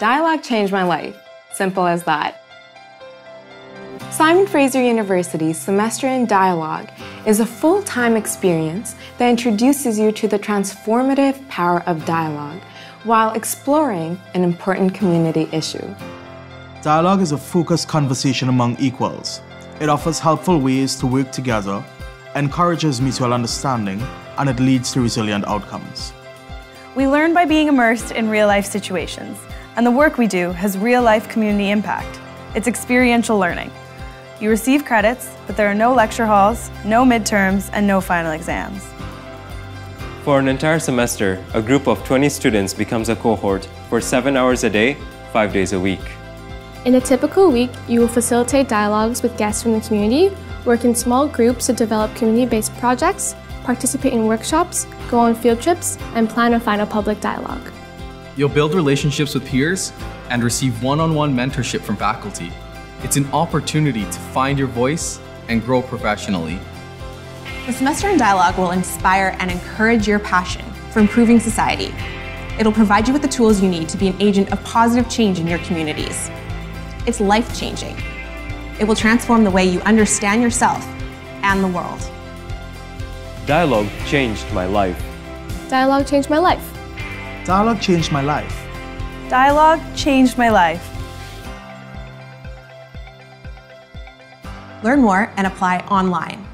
Dialogue changed my life. Simple as that. Simon Fraser University's Semester in Dialogue is a full-time experience that introduces you to the transformative power of dialogue while exploring an important community issue. Dialogue is a focused conversation among equals. It offers helpful ways to work together, encourages mutual understanding, and it leads to resilient outcomes. We learn by being immersed in real-life situations, and the work we do has real-life community impact. It's experiential learning. You receive credits, but there are no lecture halls, no midterms, and no final exams. For an entire semester, a group of 20 students becomes a cohort for 7 hours a day, 5 days a week. In a typical week, you will facilitate dialogues with guests from the community, work in small groups to develop community-based projects, participate in workshops, go on field trips, and plan a final public dialogue. You'll build relationships with peers and receive one-on-one mentorship from faculty. It's an opportunity to find your voice and grow professionally. The Semester in Dialogue will inspire and encourage your passion for improving society. It'll provide you with the tools you need to be an agent of positive change in your communities. It's life-changing. It will transform the way you understand yourself and the world. Dialogue changed my life. Dialogue changed my life. Dialogue changed my life. Dialogue changed my life. Learn more and apply online